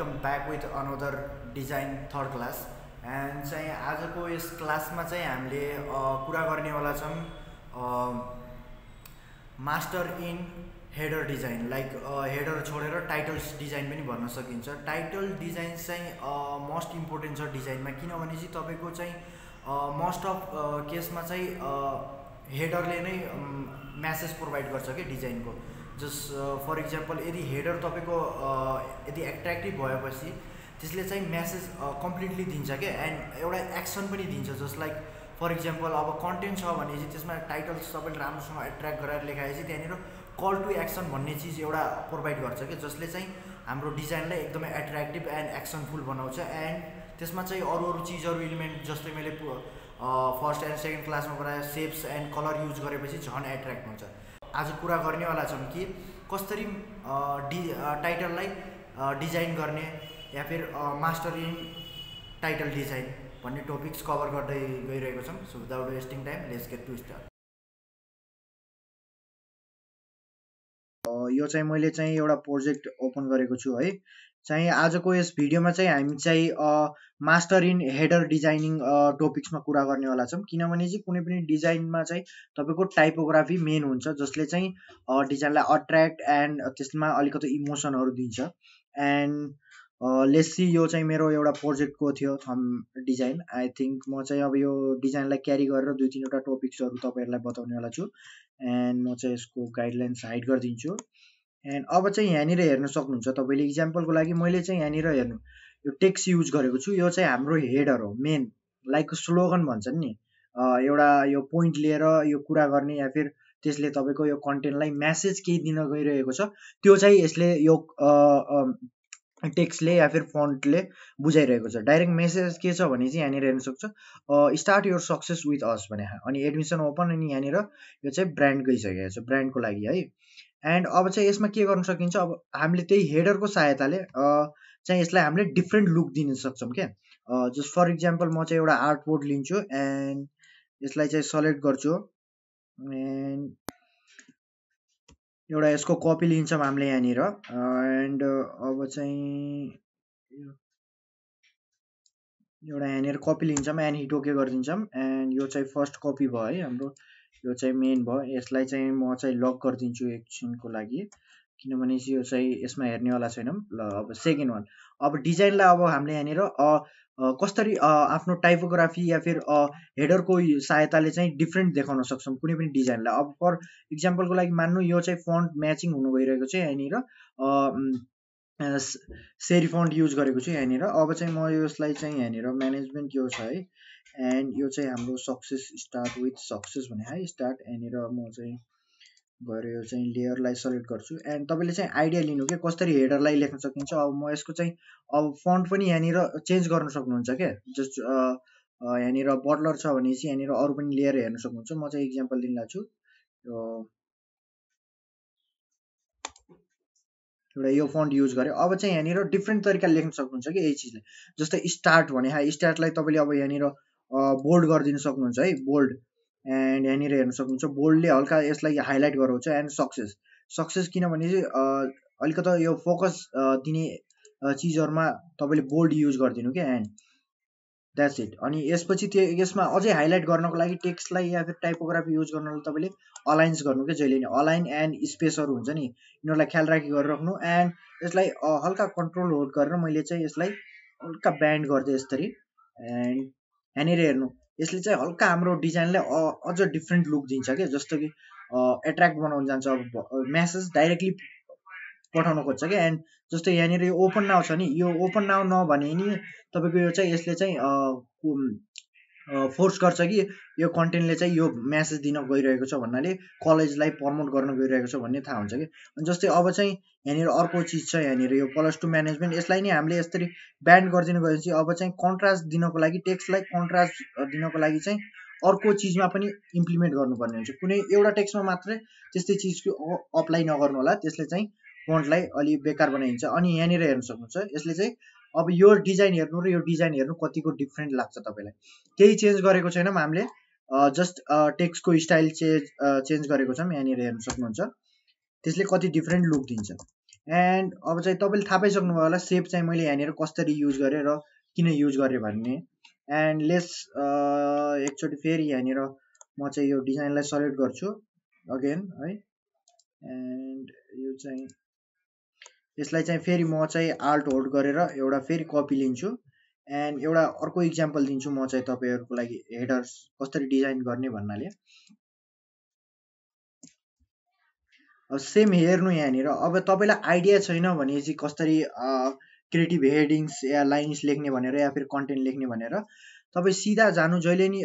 Welcome back with another design third class and चाहिँ आजको यस क्लासमा चाहिँ हामीले कुरा गर्नेवाला छौँ master in header design like header छोडेर टाइटल्स डिजाइन पनि भन्न सकिन्छ। टाइटल डिजाइन चाहिँ मोस्ट इम्पोर्टेन्ट छ डिजाइनमा किनभने चाहिँ तपाईँको चाहिँ मोस्ट अफ केसमा चाहिँ हेडरले नै म्यासेज प्रोभाइड गर्छ कि डिजाइनको जस फर इक्जाम्पल यदि हेडर तपाईँको यदि एट्र्याक्टिभ भएपछि त्यसले चाहिँ म्यासेज कम्प्लिटली दिन्छ क्या? एन्ड एउटा एक्सन पनि दिन्छ जस्ट लाइक फर इक्जाम्पल अब कन्टेन्ट छ भने चाहिँ त्यसमा टाइटल्स तपाईँले राम्रोसँग एट्र्याक्ट गरेर लेखाएपछि त्यहाँनिर कल टु एक्सन भन्ने चिज एउटा प्रोभाइड गर्छ कि जसले चाहिँ हाम्रो डिजाइनलाई एकदमै एट्र्याक्टिभ एन्ड एक्सनफुल बनाउँछ। एन्ड त्यसमा चाहिँ अरू अरू चिजहरू इलिमेन्ट जस्तै मैले फर्स्ट एन्ड सेकेन्ड क्लासमा बनाए सेप्स एन्ड कलर युज गरेपछि झन् एट्र्याक्ट हुन्छ। आज कुरा गर्नेवाला छौँ कि कसरी डि टाइटललाई डिजाइन गर्ने या फिर मास्टर इन टाइटल डिजाइन भन्ने टपिक्स कभर गर्दै गइरहेको छौँ। So without wasting time let's get to start यो चाहिँ मैले चाहिँ एउटा प्रोजेक्ट ओपन गरेको छु है। चाहिँ आजको यस भिडियोमा चाहिँ हामी चाहिँ मास्टर इन हेडर डिजाइनिङ टपिक्समा कुरा गर्नेवाला छौँ। किनभने चाहिँ कुनै पनि डिजाइनमा चाहिँ तपाईँको टाइपोग्राफी मेन हुन्छ जसले चाहिँ डिजाइनलाई अट्र्याक्ट एन्ड त्यसमा अलिकति इमोसनहरू दिन्छ। एन्ड लेसी यो चाहिँ मेरो एउटा प्रोजेक्टको थियो थम डिजाइन आई थिङ्क म चाहिँ अब यो डिजाइनलाई क्यारी गरेर दुई तिनवटा टपिक्सहरू तपाईँहरूलाई बताउनेवाला छु। एन्ड म चाहिँ यसको गाइडलाइन्स हाइड गरिदिन्छु। एन्ड अब चाहिँ यहाँनिर हेर्न सक्नुहुन्छ तपाईँले इक्जाम्पलको लागि मैले चाहिँ यहाँनिर हेर्नु। यो टेक्स युज गरेको छु यो चाहिँ हाम्रो हेडर हो मेन लाइक स्लोगन भन्छन् नि। एउटा यो पोइन्ट लिएर यो कुरा गर्ने या फिर त्यसले तपाईँको यो कन्टेन्टलाई म्यासेज केही दिन गइरहेको छ त्यो चाहिँ यसले यो टेक्स्टले या फिर फन्टले बुझाइरहेको छ। डाइरेक्ट मेसेज के छ भने चाहिँ यहाँनिर हेर्न सक्छ। Start your success with us भने अनि एडमिसन ओपन अनि यहाँनिर यो चाहिँ ब्रान्ड गइसकेको छ ब्रान्डको लागि है। एन्ड अब चाहिँ यसमा के गर्न सकिन्छ? अब हामीले त्यही हेडरको सहायताले चाहिँ यसलाई हामीले डिफ्रेन्ट लुक दिन सक्छौँ क्या? जस्ट फर इक्जाम्पल म चाहिँ एउटा आर्ट बोर्ड लिन्छु एन्ड यसलाई चाहिँ सलेक्ट गर्छु। एन्ड एउटा यसको कपी लिन्छौँ हामीले यहाँनिर। एन्ड अब चाहिँ एउटा यहाँनिर कपी लिन्छौँ एन्ड हिटो के गरिदिन्छौँ। एन्ड यो चाहिँ फर्स्ट कपी भयो है हाम्रो। यो चाहिँ मेन भयो। यसलाई चाहिँ म चाहिँ लक गरिदिन्छु एकछिनको लागि। किनभने यो चाहिँ यसमा हेर्नेवाला छैनौँ। ल अब सेकेन्ड वान अब डिजाइनलाई अब हामीले यहाँनिर कसरी आफ्नो टाइपोग्राफी या फिर हेडरको सहायताले चाहिँ डिफ्रेन्ट देखाउन सक्छौँ कुनै पनि डिजाइनलाई। अब फर इक्जाम्पलको लागि मान्नु यो चाहिँ फन्ट म्याचिङ हुनु गइरहेको छ यहाँनिर। सेरी फन्ट युज गरेको छु यहाँनिर। अब चाहिँ म यसलाई चाहिँ यहाँनिर म्यानेजमेन्ट यो छ है। एन्ड यो चाहिँ हाम्रो सक्सेस स्टार्ट विथ सक्सेस भने है स्टार्ट यहाँनिर म चाहिँ गएर यो चाहिँ लेयरलाई सेलेक्ट गर्छु। एन्ड तपाईँले चाहिँ आइडिया लिनु कि कसरी हेडरलाई लेख्न सकिन्छ? अब म यसको चाहिँ अब फन्ट पनि यहाँनिर चेन्ज गर्न सक्नुहुन्छ क्या जस्ट यहाँनिर बटलर छ भने चाहिँ यहाँनिर अरू पनि लेयर हेर्न सक्नुहुन्छ। म चाहिँ इक्जाम्पल दिन यो एउटा यो फन्ट युज गरेँ। अब चाहिँ यहाँनिर डिफ्रेन्ट तरिकाले लेख्न सक्नुहुन्छ कि यही चिजलाई। जस्तै स्टार्ट भने हा स्टार्टलाई तपाईँले अब यहाँनिर बोल्ड गरिदिनु सक्नुहुन्छ है बोल्ड एन्ड यहाँनिर हेर्न सक्नुहुन्छ बोल्डले हल्का यसलाई हाइलाइट गराउँछ एन्ड सक्सेस सक्सेस किनभने चाहिँ अलिकति यो फोकस दिने चिजहरूमा तपाईँले बोल्ड युज गरिदिनु क्या एन्ड द्याट्स इट अनि यसपछि त्यो यसमा अझै हाइलाइट गर्नको लागि टेक्स्टलाई या फिर टाइपोग्राफी युज गर्नलाई तपाईँले अलाइन्स गर्नु क्या जहिले नि अलाइन एन्ड स्पेसहरू हुन्छ नि यिनीहरूलाई ख्याल राखी गरेर राख्नु एन्ड यसलाई हल्का कन्ट्रोल होल्ड गरेर मैले चाहिँ यसलाई हल्का ब्यान्ड गरिदिएँ यसरी एन्ड यहाँनिर हेर्नु यसले चाहिँ हल्का हाम्रो डिजाइनलाई अझ डिफ्रेन्ट लुक दिन्छ क्या जस्तो कि एट्र्याक्ट बनाउनु जान्छ अब म्यासेज डाइरेक्टली पठाउन खोज्छ क्या एन्ड जस्तै यहाँनिर यो ओपन नाउ छ नि यो ओपन नाउ नभने नि तपाईँको यो चाहिँ यसले चाहिँ फोर्स गर्छ कि यो कन्टेन्टले चाहिँ यो म्यासेज दिन गइरहेको छ भन्नाले कलेजलाई प्रमोट गर्न गइरहेको छ भन्ने थाहा हुन्छ कि। जस्तै अब चाहिँ यहाँनिर अर्को चिज छ यहाँनिर यो प्लस टू म्यानेजमेन्ट यसलाई नै हामीले यसरी ब्यान्ड गरिदिनु गएपछि अब चाहिँ कन्ट्रास्ट दिनको लागि टेक्स्टलाई कन्ट्रास्ट दिनको लागि चाहिँ अर्को चिजमा पनि इम्प्लिमेन्ट गर्नुपर्ने हुन्छ। कुनै एउटा टेक्स्टमा मात्रै त्यस्तै चिजको अप्लाई नगर्नु होला त्यसले चाहिँ फन्टलाई अलि बेकार बनाइन्छ। अनि यहाँनिर हेर्न सक्नुहुन्छ यसले चाहिँ अब यो डिजाइन हेर्नु र यो डिजाइन हेर्नु कतिको डिफ्रेन्ट लाग्छ तपाईँलाई। केही चेन्ज गरेको छैनौँ हामीले। जस्ट टेक्स्टको स्टाइल चेन्ज चेन्ज गरेको छौँ यहाँनिर हेर्न सक्नुहुन्छ। त्यसले कति डिफ्रेन्ट लुक दिन्छ। एन्ड अब चाहिँ तपाईँले थाहा पाइसक्नुभयो होला सेप चाहिँ मैले यहाँनिर कसरी युज गरेँ र किन युज गरेँ भन्ने। एन्ड लेस एकचोटि फेरि यहाँनिर म चाहिँ यो डिजाइनलाई सलेक्ट गर्छु। अगेन है। एन्ड यो चाहिँ यसलाई चाहिँ फेरि म चाहिँ आल्ट होल्ड गरेर एउटा फेरि कपी लिन्छु। एन्ड एउटा अर्को इक्जाम्पल दिन्छु म चाहिँ तपाईँहरूको लागि हेडर्स कसरी डिजाइन गर्ने भन्नाले। सेम हेर्नु यहाँनिर। अब तपाईँलाई आइडिया छैन भने चाहिँ कसरी क्रिएटिभ हेडिङ्स या लाइन्स लेख्ने भनेर या फिर कन्टेन्ट लेख्ने भनेर तपाईँ सिधा जानु जहिले नि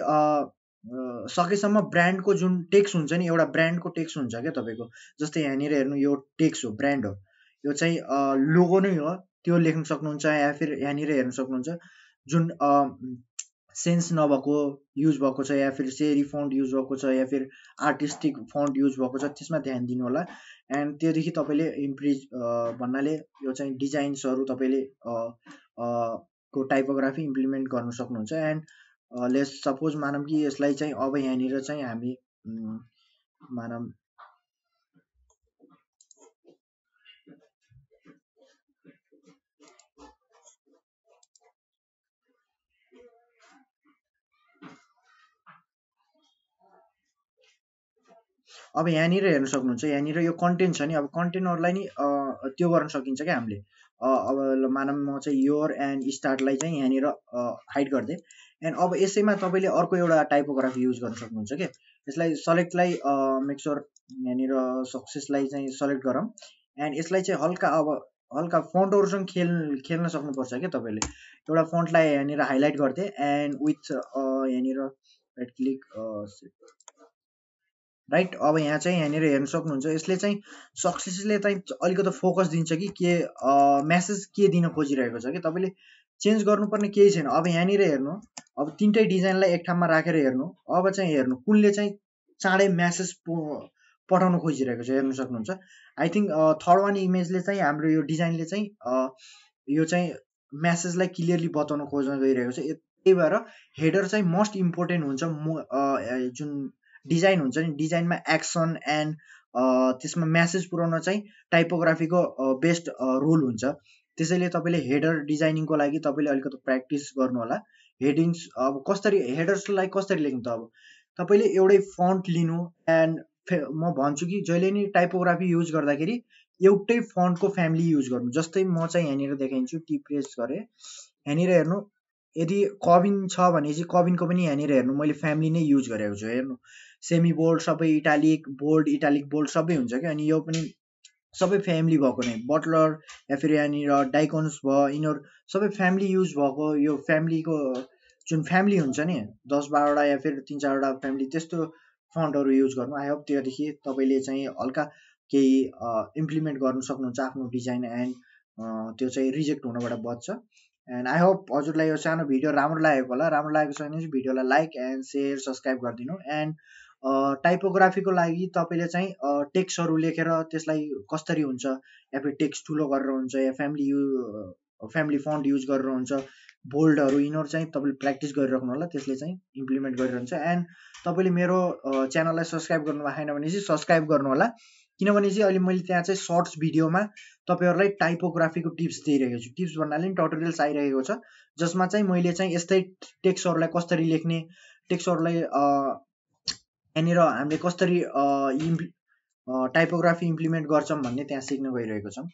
सकेसम्म ब्रान्डको जुन टेक्स हुन्छ नि एउटा ब्रान्डको टेक्स हुन्छ क्या तपाईँको। जस्तै यहाँनिर हेर्नु यो टेक्स हो ब्रान्ड हो। यो चाहिँ लोगो नै हो। त्यो लेख्न सक्नुहुन्छ या फिर यहाँनिर हेर्न सक्नुहुन्छ। जुन सेन्स नभएको युज भएको छ या फिर सेरी फन्ट युज भएको छ या फिर आर्टिस्टिक फन्ट युज भएको छ त्यसमा ध्यान दिनु होला। एन्ड त्योदेखि तपाईँले इम्प्रिज भन्नाले यो चाहिँ डिजाइन्सहरू तपाईँले को टाइपोग्राफी इम्प्लिमेन्ट गर्न सक्नुहुन्छ। एन्ड लेस सपोज मानौँ कि यसलाई चाहिँ अब यहाँनिर चाहिँ हामी मानौँ अब यहाँनिर हेर्न सक्नुहुन्छ यहाँनिर यो कन्टेन्ट छ नि अब कन्टेन्टहरूलाई नि त्यो गर्न सकिन्छ क्या हामीले। अब मानव म चाहिँ योर एन्ड स्टार्टलाई चाहिँ यहाँनिर हाइड गरिदिएँ एन्ड अब यसैमा तपाईँले अर्को एउटा टाइपोग्राफी युज गर्न सक्नुहुन्छ क्या यसलाई सलेक्टलाई मेक्सोर यहाँनिर सक्सेसलाई चाहिँ सलेक्ट गरौँ। एन्ड यसलाई चाहिँ हल्का अब हल्का फन्टहरूसँग खेल खेल्न सक्नुपर्छ क्या तपाईँले? एउटा फन्टलाई यहाँनिर हाइलाइट गरिदिएँ एन्ड विथ यहाँनिर राइट क्लिक राइट अब यहाँ चाहिँ यहाँनिर हेर्न सक्नुहुन्छ यसले चाहिँ सक्सेसले चाहिँ अलिकति फोकस दिन्छ कि के म्यासेज के दिन खोजिरहेको छ कि? तपाईँले चेन्ज गर्नुपर्ने केही छैन। अब यहाँनिर हेर्नु अब तिनटै डिजाइनलाई एक ठाउँमा राखेर हेर्नु अब चाहिँ हेर्नु कुनले चाहिँ चाँडै म्यासेज पठाउन खोजिरहेको छ हेर्नु सक्नुहुन्छ। आई थिङ्क थर्ड वान इमेजले चाहिँ हाम्रो यो डिजाइनले चाहिँ यो चाहिँ म्यासेजलाई क्लियरली बताउन खोज्न गइरहेको छ। त्यही भएर हेडर चाहिँ मोस्ट इम्पोर्टेन्ट हुन्छ जुन डिजाइन हुन्छ नि डिजाइनमा एक्सन एन्ड त्यसमा म्यासेज पुऱ्याउन चाहिँ टाइपोग्राफीको बेस्ट रोल हुन्छ। त्यसैले तपाईँले हेडर डिजाइनिङको लागि तपाईँले अलिकति प्र्याक्टिस गर्नु होला हेडिङ्स अब कसरी हेडर्सलाई कसरी लेख्नु त अब? तपाईँले एउटै फन्ट लिनु एन्ड म भन्छु कि जहिले नि टाइपोग्राफी युज गर्दाखेरि एउटै फन्टको फ्यामिली युज गर्नु। जस्तै म चाहिँ यहाँनिर देखाइदिन्छु टी प्रेस गरेँ। यहाँनिर हेर्नु यदि कबिन छ भने चाहिँ कबिनको पनि यहाँनिर हेर्नु। मैले फ्यामिली नै युज गरेको छु हेर्नु। सेमी बोल्ड सबै इटालिक बोल्ड इटालिक बोल्ड सबै हुन्छ क्या। अनि यो पनि सबै फ्यामिली भएको नै। बटलर या फिर यहाँनिर डाइकोन्स भयो यिनीहरू सबै फ्यामिली युज भएको। यो फ्यामिलीको जुन फ्यामिली हुन्छ नि दस बाह्रवटा या फिर तिन चारवटा फ्यामिली त्यस्तो फन्टहरू युज गर्नु। आई होप त्योदेखि तपाईँले चाहिँ हल्का केही इम्प्लिमेन्ट गर्नु सक्नुहुन्छ आफ्नो डिजाइन एन्ड त्यो चाहिँ रिजेक्ट हुनबाट बच्छ। एन्ड आई होप हजुरलाई यो सानो भिडियो राम्रो लागेको होला। राम्रो लागेको छ भने चाहिँ भिडियोलाई लाइक एन्ड सेयर सब्सक्राइब गरिदिनु। एन्ड टाइपोग्राफीको लागि तपाईँले चाहिँ टेक्स्टहरू लेखेर त्यसलाई कसरी हुन्छ? या फिर टेक्स्ट ठुलो गरेर हुन्छ या family you family font use गरेर हुन्छ? बोल्डहरू यिनीहरू चाहिँ तपाईँले प्र्याक्टिस गरिराख्नु होला त्यसले चाहिँ इम्प्लिमेन्ट गरिरहन्छ। एन्ड तपाईँले मेरो च्यानललाई सब्सक्राइब गर्नु छैन भने चाहिँ सब्सक्राइब गर्नु होला। किनभने चाहिँ अहिले मैले त्यहाँ चाहिँ सर्ट्स भिडियोमा तपाईँहरूलाई टाइपोग्राफीको टिप्स दिइरहेको छु। टिप्स भन्नाले पनि टटोरियल्स आइरहेको छ जसमा चाहिँ मैले चाहिँ यस्तै टेक्स्टहरूलाई कसरी लेख्ने टेक्स्टहरूलाई यहाँनिर हामीले कसरी टाइपोग्राफी इम्प्लिमेन्ट गर्छौँ भन्ने त्यहाँ सिक्न गइरहेको छौँ।